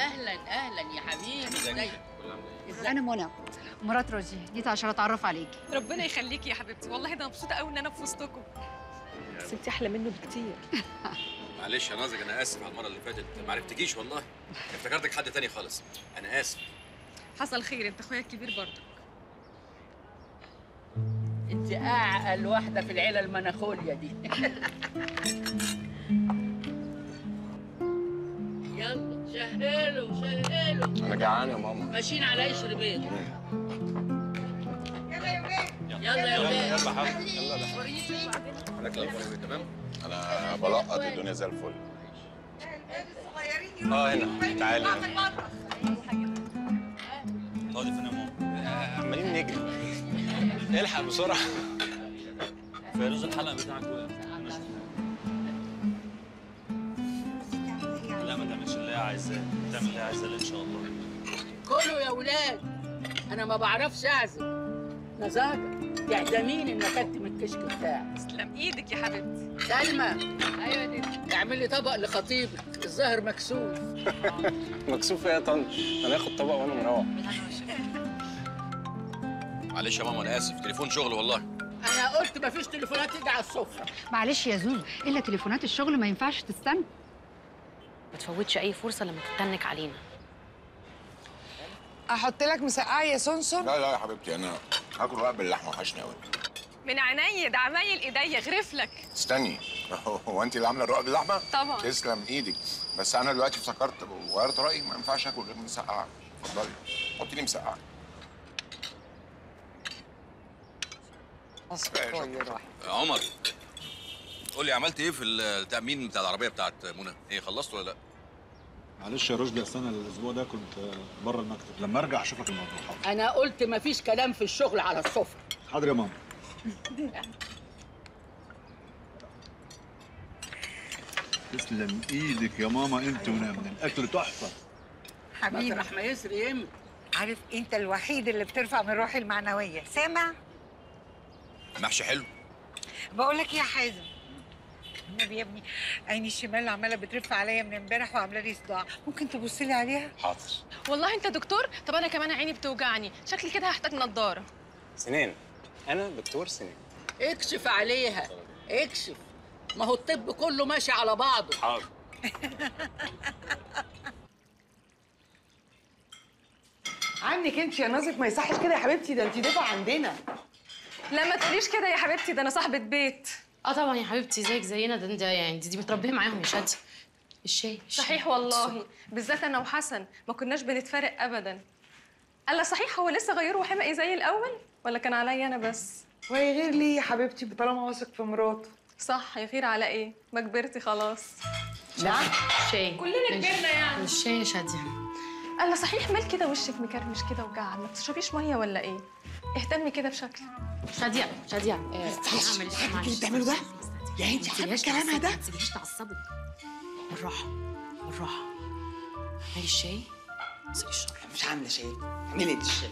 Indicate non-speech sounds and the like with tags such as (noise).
أهلا أهلا يا حبيبي. ازيك أنا منى. مرات روجي جيت عشان أتعرف عليكي ربنا يخليكي يا حبيبتي. والله ده مبسوطة قوي إن أنا في وسطكم. بس انت أحلى منه بكتير. (laughs) معلش يا نازك أنا آسف على المرة اللي فاتت. ما عرفتكيش والله. افتكرتك حد تاني خالص. أنا آسف. حصل خير. أنت أخويا الكبير برضه. أنت أعقل واحدة في العيلة المناخوليا دي. (laughs) أنا جعان يا ماما. ماشيين على قشر بيض يلا يا ولاد يلا يا ولاد. يلا حبيبي يلا يلا الاكل الفريق تمام؟ أنا بلقط الدنيا زي الفل. آه هنا. تعالي. تقعدي فين يا ماما؟ عمالين نجري. الحق بسرعة. فيروز الحلقة بتاعك. وقع تعملش اللي هي عايزاه تعمل اللي هي عايزاه إن شاء الله. كلوا يا ولاد. أنا ما بعرفش أعزف. نزاجه تعدميني ان اكلت من الكشك بتاعي تسلم إيدك يا حبيبتي. سلمى. أيوه يا ديدي اعمل لي طبق لخطيبك. الظاهر مكسوف (laughs) مكسوف إيه يا طنط أنا هاخد طبق وأنا مروح. معلش يا ماما أنا آسف. تليفون شغل والله. أنا قلت مفيش تليفونات تيجي على السفرة. معلش يا زوزو إلا تليفونات الشغل ما ينفعش تستنى. ما تفوتش أي فرصة لما تتنك علينا. أحط لك مسقعة يا سونسون؟ لا لا يا حبيبتي أنا هاكل رقب باللحمة وحشني قوي من عينيا ده عمايل إيديا غرف لك. استني هو انت اللي عاملة الرقب باللحمة؟ طبعا. تسلم إيدك. بس أنا دلوقتي افتكرت وغيرت رأيي ما ينفعش آكل غير مسقعة. اتفضلي حطي لي مسقعة. عمر قول لي عملت إيه في التأمين بتاع العربية بتاعت منى؟ إيه خلصت ولا لأ؟ معلش يا رشدي أصل أنا الأسبوع ده كنت بره المكتب. لما أرجع أشوف لك الموضوع. حاضر. أنا قلت مفيش كلام في الشغل على السفره حاضر يا ماما. تسلم إيدك يا ماما أنت ونعم الأكل تحفة. حبيبي. مطرح ما يسري يم عارف أنت الوحيد اللي بترفع من روحي المعنوية. سامع؟ محشي حلو. بقول لك يا حازم؟ النبي يا ابني. عيني الشمال عمالة بترف عليا من امبارح وعامله لي صداع ممكن تبص لي عليها؟ حاضر. والله انت دكتور؟ طب أنا كمان عيني بتوجعني. شكلي كده هحتاج نضاره سنين. أنا دكتور سنين. اكشف عليها. اكشف. ما هو الطب كله ماشي على بعضه. حاضر. عنك انت يا نازك ما يصحش كده يا حبيبتي ده انت ضيفه عندنا. لا ما تقوليش كده يا حبيبتي ده أنا صاحبة بيت. آه طبعا يا حبيبتي زيك زينا. ده أنت يعني دي, دي متربية معاهم يا شادي. الشاي الشاي. صحيح والله. بالذات أنا وحسن ما كناش بنتفرق ابدا. ألا صحيح هو لسه غيره وحمقي زي الأول؟ ولا كان عليا أنا بس؟ وهي غير ليه يا حبيبتي طالما واثق في مراته. صح يغير على إيه؟ ما كبرتي خلاص. لا الشاي كلنا كبرنا يعني. الشاي يا شادي. الا صحيح مال كده وشك مكرمش كده وجعان ما بتشربيش ميه ولا إيه اهتمي كده بشكلك شادية آه، معلش معلش اللي بتعمله ده؟ يا انت تسيبيهاش كلامها ده ما تسيبيهاش تعصبك بالراحة بالراحة اعملي الشاي سيبي الشرب مش عامله شاي اعملي انت الشاي